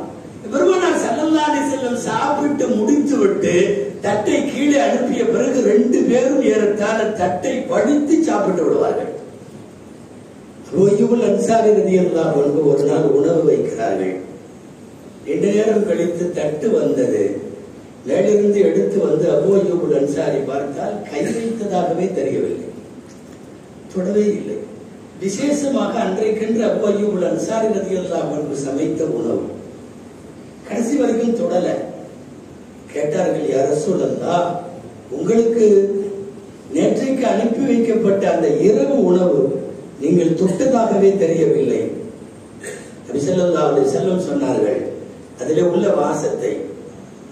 பெருமானார் செல்லல்லாடி செல்லம் சாப்பிட்டு முடித்து விட்டு தட்டை கீழே அனுப்பிய பிறகு ரெண்டு பேரும் ஏறத்தாழ தட்டை படித்து சாப்பிட்டு விடுவார்கள். ரோயுல் அன்சாரி ரதியல்லாஹு ஒன்று ஒரு நாள் உணவு வைக்கிறார்கள். ரெண்டு நேரம் கழித்து தட்டு வந்தது. மேலிருந்து எடுத்து வந்து அபோயுபுல் அன்சாரி பார்த்தால் கை வைத்ததாகவே தெரியவில்லை. தொடவே இல்லை. விசேஷமாக அன்றைக்கென்று அபோயுபுல் அன்சாரி ரதியல்லாஹு அன்ஹு சமைத்த உணவு. கடைசி வரைக்கும் தொடல. கேட்டார்கள் யார சொல்லல்லா உங்களுக்கு நேற்றைக்கு அனுப்பி வைக்கப்பட்ட அந்த இரவு உணவு நீங்கள் தொட்டதாகவே தெரியவில்லை. நபிசல்லா செல்லம் சொன்னார்கள் அதிலே உள்ள வாசத்தை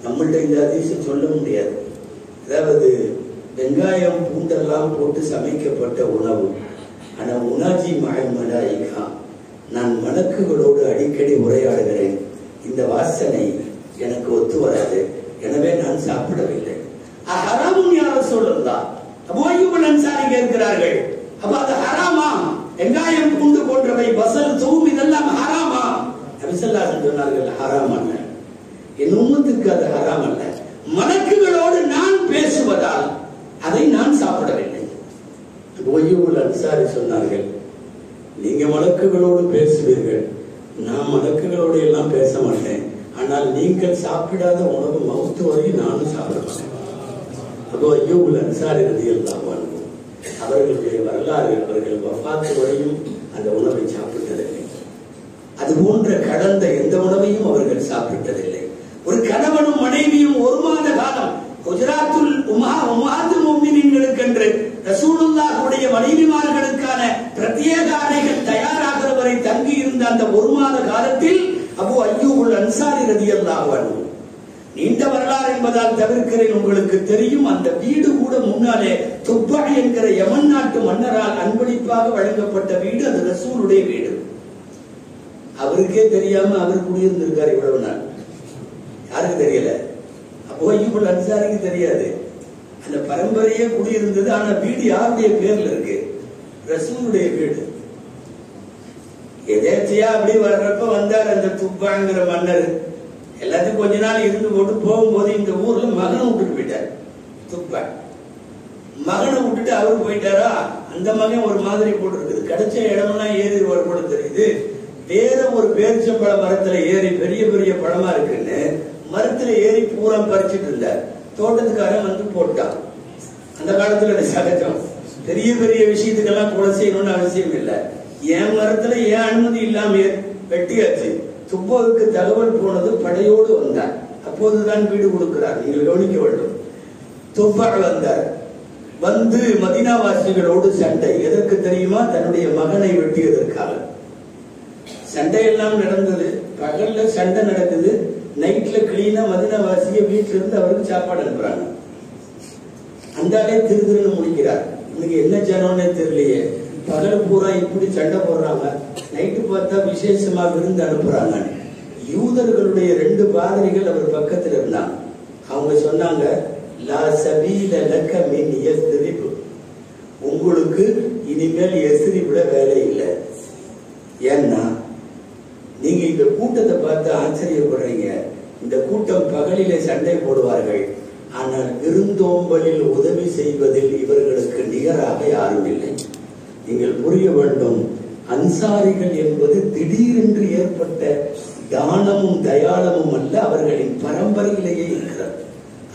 நம்மள்கிட்ட இந்த அதிசயம் சொல்ல முடியாது. அதாவது வெங்காயம் பூண்டெல்லாம் போட்டு சமைக்கப்பட்ட உணவு. ஆனா உணாஜி மழை நான் மலக்குகளோடு அடிக்கடி உரையாடுகிறேன். இந்த வாசனை எனக்கு ஒத்து வராது. எனவே நான் சாப்பிடவில்லை. ஹராமும் யார சொல்லலாம் அபூஅய்யூபுல் அன்சாரி கேட்கிறார்கள். அப்ப அது ஹராமா? வெங்காயம் பூண்டு போன்றவை பசல் தூம் இதெல்லாம் ஹராமா? நபிசல்லாசன் சொன்னார்கள் ஹராம் அல்ல. என் உம்மத்துக்கு அது ஹராம் அல்ல. மலக்குகளோடு நான் பேசுவதால் அதை நான் சாப்பிடவில்லை. ஒய்யூல் அன்சாரி சொன்னார்கள் நீங்க மலக்குகளோடு பேசுவீர்கள். நான் மலக்குகளோடு எல்லாம் பேச மாட்டேன். ஆனால் நீங்கள் சாப்பிடாத உணவு மவுத்து வரையும் நானும் சாப்பிட மாட்டேன் அப்போ ஐயோபுல் அன்சாரி ரதி எல்லாம் அவர்களுடைய வரலாறு அவர்கள் வஃபாத்து வரையும் அந்த உணவை சாப்பிட்டதில்லை. அது போன்ற கடந்த எந்த உணவையும் அவர்கள் சாப்பிட்டதில்லை. ஒரு கணவனும் மனைவியும் ஒரு மாத காலம் குஜராத்துல் உமா உமாத்துல் என்று ரசூலுல்லாஹுடைய மனைவிமார்களுக்கான பிரத்யேக ஆடைகள் தயாராகிற வரை தங்கி இருந்த அந்த ஒரு மாத காலத்தில் அபு ஐயூபுல் அன்சாரி ரதியல்லாஹு அன்ஹு. நீண்ட வரலாறு என்பதால் தவிர்க்கிறேன் உங்களுக்கு தெரியும். அந்த வீடு கூட முன்னாலே துப்பா என்கிற யமன் நாட்டு மன்னரால் அன்பளிப்பாக வழங்கப்பட்ட வீடு அது ரசூலுடைய வீடு. அவருக்கே தெரியாம அவர் குடியிருந்திருக்கார் இவ்வளவு நாள். யாருக்கு தெரியல? அப்போ ஐயூபுல் அன்சாரிக்கு தெரியாது. அந்த பரம்பரையே குடியிருந்தது ஆனா வீடு யாருடைய பேர்ல இருக்கு? ரசூலுடைய வீடு. எதேச்சையா அப்படி வர்றப்ப வந்தார் அந்த துப்பாங்கிற மன்னர். எல்லாத்தையும் கொஞ்ச நாள் இருந்து போட்டு போகும்போது இந்த ஊர்ல மகனை விட்டுட்டு போயிட்டார். துப்பா மகனை விட்டுட்டு அவரு போயிட்டாரா? அந்த மகன் ஒரு மாதிரி போட்டு இருக்குது கிடைச்ச இடமெல்லாம் ஏறி ஒரு தெரியுது. வேற ஒரு பேரிச்சம்பழ மரத்துல ஏறி பெரிய பெரிய பழமா இருக்குன்னு மரத்துல ஏறி பூரா பறிச்சிட்டு இருந்தார். தோட்டத்துக்காரன் வந்து போட்டான். அந்த காலத்துல சகஜம். பெரிய பெரிய விஷயத்துக்கெல்லாம் கொலை செய்யணும்னு அவசியம் இல்லை. என் மரத்துல ஏன் அனுமதி இல்லாம வெட்டியாச்சு. துப்பாவுக்கு தகவல் போனது படையோடு வந்தார் அப்போதுதான் வீடு கொடுக்கிறார். நீங்கள் கவனிக்க வேண்டும். துப்பாக வந்தார். வந்து மதினாவாசிகளோடு சண்டை. எதற்கு தெரியுமா? தன்னுடைய மகனை வெட்டியதற்காக. சண்டையெல்லாம் நடந்தது. பகல்ல சண்டை நடக்குது. நைட்ல கிளீனா மதினவாசிய வீட்டுல இருந்து அவருக்கு சாப்பாடு அனுப்புறாங்க. அந்த ஆளே திரு திருன்னு முடிக்கிறார் இன்னைக்கு என்ன ஜனம்னே தெரியலையே. பகல் பூரா இப்படி சண்டை போடுறாங்க. நைட்டு பார்த்தா விசேஷமா விருந்து அனுப்புறாங்க. யூதர்களுடைய ரெண்டு பாதிரிகள் அவர் பக்கத்துல இருந்தாங்க. அவங்க சொன்னாங்க லா சபீல லக்க மின் எஸ்திரிப்பு உங்களுக்கு இனிமேல் எஸ்ரிப்ல வேலை இல்லை. ஏன்னா நீங்க இந்த கூட்டத்தை பார்த்து ஆச்சரியப்படுறீங்க. இந்த கூட்டம் பகலிலே சண்டை போடுவார்கள். ஆனால் விருந்தோம்பலில் உதவி செய்வதில் இவர்களுக்கு நிகராக யாரும் இல்லை. நீங்கள் புரிய வேண்டும் அன்சாரிகள் என்பது திடீரென்று ஏற்பட்ட தானமும் தயாளமும் அல்ல அவர்களின் பரம்பரையிலேயே இருக்கிறது.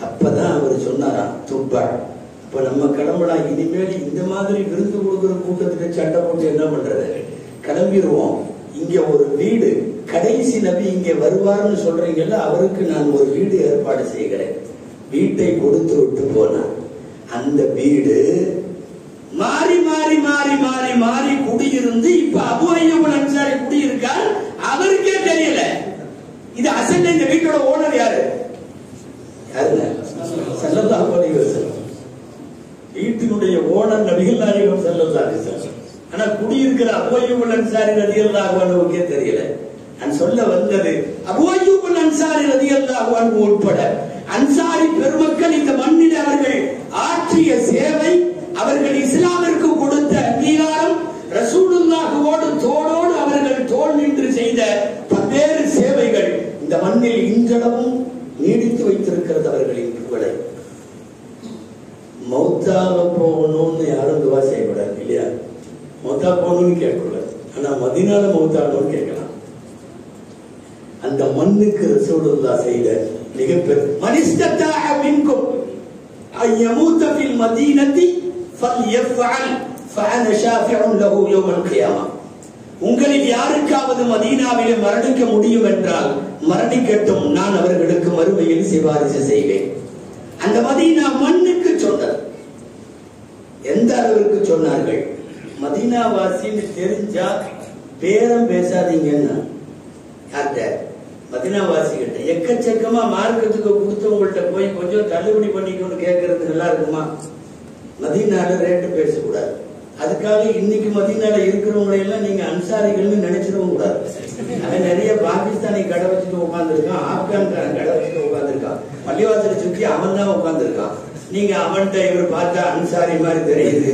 அப்பதான் அவர் சொன்னாராம் துப்பா. இப்ப நம்ம கடவுளா இனிமேல் இந்த மாதிரி விருந்து கொடுக்கிற கூட்டத்துக்கு சண்டை போட்டு என்ன பண்றது? கிளம்பிடுவோம் இங்க ஒரு வீடு. கடைசி நபி இங்க வருவார்னு சொல்றீங்கல்ல அவருக்கு நான் ஒரு வீடு ஏற்பாடு செய்கிறேன். வீட்டை கொடுத்து விட்டு போனார். அந்த வீடு மாறி மாறி மாறி மாறி மாறி குடியிருந்து இப்ப அபு ஐயபுல் அன்சாரி குடியிருக்கார். அவருக்கே தெரியல. இது அசல் இந்த வீட்டோட ஓனர் யாரு? யாருங்க? ஸல்லல்லாஹு வீட்டினுடைய ஓனர் நபிகள் நாயகம் ஸல்லல்லாஹு ஆனா குடியிருக்கிற அபோயூபுல் அன்சாரி ரலியல்லாஹு அன்ஹுக்கே தெரியல. நான் சொல்ல வந்தது அபோயூபுல் அன்சாரி ரலியல்லாஹு அன்ஹு உட்பட அன்சாரி பெருமக்கள் இந்த மண்ணில் அவர்கள் ஆற்றிய சேவை அவர்கள் இஸ்லாமிற்கு கொடுத்த அங்கீகாரம் ரசூலுல்லாஹுவோடு தோளோடு அவர்கள் தோல் நின்று செய்த பல்வேறு சேவைகள் இந்த மண்ணில் இன்றளவும் நீடித்து வைத்திருக்கிறது அவர்களின் புகழை. மௌத்தாக போகணும்னு யாரும் துவா செய்யப்படாது இல்லையா? மௌத்தா போகணும்னு கேட்கக்கூடாது. ஆனா மதினால மௌத்தாகணும்னு கேட்கலாம். அந்த மண்ணுக்கு ரசூலுல்லா செய்த மிகப்பெரிய மனிஸ்தத்தாக மின்கும். ஐயமூத்த ஃபில் மதீனத்தி ஃபல்யஃபஅல் ஃபஅன ஷாஃபிஉன் லஹு யௌமல் கியாமா. உங்களில் யாருக்காவது மதீனாவிலே மரணிக்க முடியும் என்றால் மரணிக்கட்டும். நான் அவர்களுக்கு மறுமையில் சிபாரிசு செய்வேன். அந்த மதீனா மண்ணுக்கு சொன்னது. எந்த அளவிற்கு சொன்னார்கள்? மதீனா வாசின்னு தெரிஞ்சா பேரம் பேசாதீங்கன்னா யார்கிட்ட? மதினாவாசி கிட்ட எக்கச்சக்கமா மார்க்கத்துக்கு கொடுத்தவங்கள்ட்ட போய் கொஞ்சம் தள்ளுபடி பண்ணிக்கணும்னு கேட்கறது நல்லா இருக்குமா? மதினால ரேட்டு பேசக்கூடாது. அதுக்காக இன்னைக்கு மதினால இருக்கிறவங்களை எல்லாம் நீங்க அன்சாரிகள்னு நினைச்சிடவும் கூடாது. அவன் நிறைய பாகிஸ்தானி கடை வச்சுட்டு உட்காந்துருக்கான் ஆப்கான்காரன் கடை வச்சுட்டு உட்காந்துருக்கான் பள்ளிவாசலை சுற்றி அவன் தான் உட்காந்துருக்கான் நீங்க அவன்கிட்ட இவர் பார்த்தா அன்சாரி மாதிரி தெரியுது.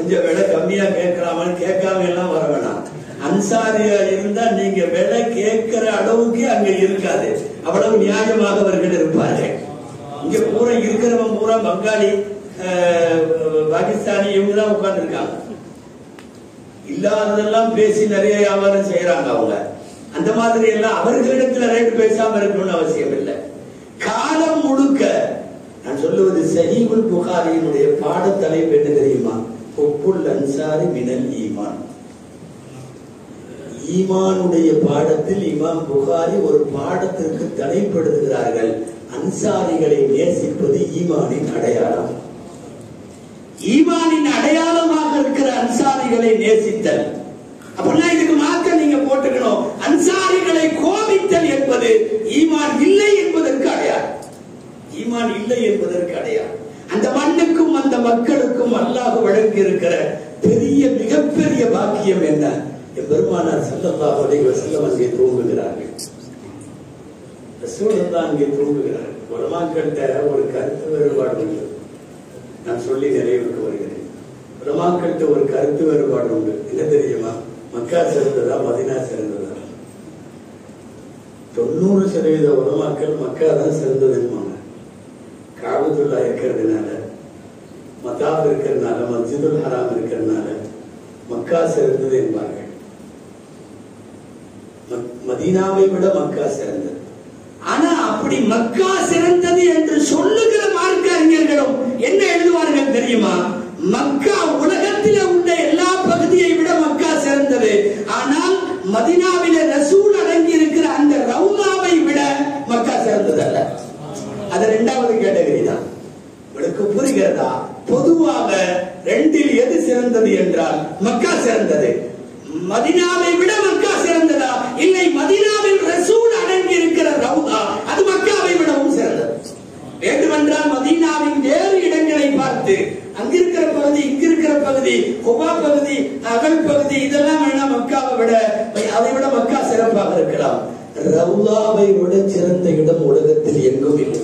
கொஞ்சம் விலை கம்மியா கேட்கலாமான்னு கேட்காம எல்லாம் வர வேணாம். அன்சாரியா இருந்தா நீங்க விலை கேட்கிற அளவுக்கு அங்க இருக்காது. அவ்வளவு நியாயமாக அவர்கள் இருப்பார்கள். இங்க பூரா இருக்கிறவன் பூரா பங்காளி அஹ், பாகிஸ்தானி இவங்க தான் உட்கார்ந்து இருக்காங்க இல்லாததெல்லாம் பேசி நிறைய வியாபாரம் செய்யறாங்க அவங்க. அந்த மாதிரி எல்லாம் அவர்களிடத்துல ரேட்டு பேசாம இருக்கணும்னு அவசியம் இல்லை. காலம் முழுக்க நான் சொல்லுவது சஹீபுல் புகாரியினுடைய பாடத்தலைப்பு என்ன தெரியுமா? கொப்புள் அன்சாரி மினல் ஈமான். ஈமானுடைய பாடத்தில் இமாம் புகாரி ஒரு பாடத்திற்கு தலைப்படுத்துகிறார்கள் அன்சாரிகளை நேசிப்பது ஈமானின் அடையாளம். ஈமானின் அடையாளமாக இருக்கிற அன்சாரிகளை நேசித்தல். அப்படின்னா இதுக்கு மாற்ற நீங்க போட்டுக்கணும். அன்சாரிகளை கோபித்தல் என்பது ஈமான் இல்லை என்பதற்கு அடையாளம். ஈமான் இல்லை என்பதற்கு அடையாளம். அந்த மண்ணுக்கும் அந்த மக்களுக்கும் அல்லாஹ் வழங்கி இருக்கிற பெரிய மிகப்பெரிய பாக்கியம் என்ன? என் பெருமானார் ஸல்லல்லாஹு அலைஹி வஸல்லம் அங்கே தூங்குகிறார்கள். ரசூலுல்லாஹ் அங்கே தூங்குகிறார்கள் உலமாக்கள்கிட்ட ஒரு கருத்து வேறுபாடு உண்டு. நான் சொல்லி நிறைவுக்கு வருகிறேன். உலமாக்கள்கிட்ட ஒரு கருத்து வேறுபாடு உண்டு. என்ன தெரியுமா? மக்கா சிறந்ததா மதினா சிறந்ததா? தொண்ணூறு சதவீத உலமாக்கள் மக்கா தான் சிறந்ததுமாங்க காபத்துல்லா இருக்கிறதுனால மதாப் இருக்கிறதுனால மஸ்ஜிதுல் ஹராம் இருக்கிறதுனால மக்கா சிறந்தது என்பார்கள். மதீனாவை விட மக்கா சிறந்தது. ஆனா அப்படி மக்கா சிறந்தது என்று சொல்லுகிற மார்க்க அறிஞர்களும் என்ன எழுதுவார்கள் தெரியுமா? மக்கா உலகத்தில் உள்ள எல்லா பகுதியை விட மக்கா சிறந்தது. ஆனால் மதினாவிலே ரசூல் அடங்கி இருக்கிற அந்த ரவுதாவை விட மக்கா சிறந்தது அல்ல அது இரண்டாவது கேட்டகரி தான் உங்களுக்கு புரிகிறதா பொதுவாக ரெண்டில் எது சிறந்தது என்றால் மக்கா சிறந்தது. மதினாவை விட மக்கா சிறந்ததா? இல்லை மதினாவில் ரசூல் அடங்கி இருக்கிற ரவுதா அது மக்காவை விடவும் சிறந்தது. வேண்டுமென்றால் மதீனாவின் வேறு இடங்களை பார்த்து அங்கிருக்கிற பகுதி இங்கிருக்கிற பகுதி குபா பகுதி அகல் பகுதி இதெல்லாம் வேணா மக்காவை விட அதை விட மக்கா சிறப்பாக இருக்கலாம். ரவுதாவை விட சிறந்த இடம் உலகத்தில் எங்கும் இல்லை.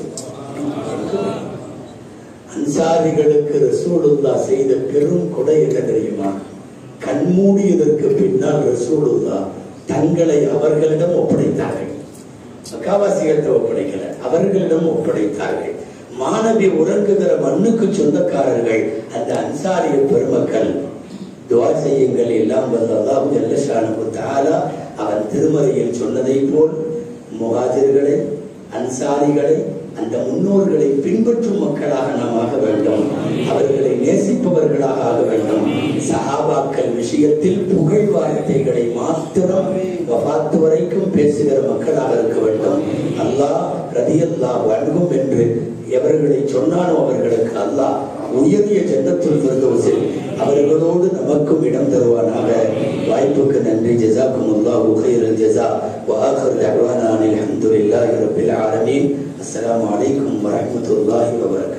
அன்சாரிகளுக்கு ரசூலுல்லா செய்த பெரும் கொடை என்ன தெரியுமா? கண்மூடியதற்கு பின்னால் ரசூலுல்லா தங்களை அவர்களிடம் ஒப்படைத்தார்கள். மக்காவாசிகள்கிட்ட ஒப்படைக்கல அவர்களிடம் ஒப்படைத்தார்கள். மாணவி உறங்குகிற மண்ணுக்கு சொந்தக்காரர்கள் அந்த அன்சாரிய பெருமக்கள் துவா செய்யுங்கள் எல்லாம் வல்ல அல்லாஹ் ஜல்ல அவன் திருமறையில் சொன்னதை போல் முஹாஜிர்களை அன்சாரிகளை அந்த முன்னோர்களை பின்பற்றும் மக்களாக நாம் ஆக வேண்டும். அவர்களை நேசிப்பவர்களாக ஆக வேண்டும். சஹாபாக்கள் விஷயத்தில் புகழ் வார்த்தைகளை மாத்திரம் வபாத்து வரைக்கும் பேசுகிற மக்களாக இருக்க வேண்டும். அல்லாஹ் ரதியல்லா வழங்கும் என்று எவர்களை சொன்னாலும் அவர்களுக்கு அல்லாஹ் உயரிய ஜன்னத்துல் ஃபிர்தௌஸில் அவர்களோடு நமக்கும் இடம் தருவானாக வாய்ப்புக்கு நன்றி ஜஸாக்கும் அல்லாஹு கைரல் ஜஸா وآخر دعوانا أن الحمد لله رب العالمين السلام عليكم ورحمة الله وبركاته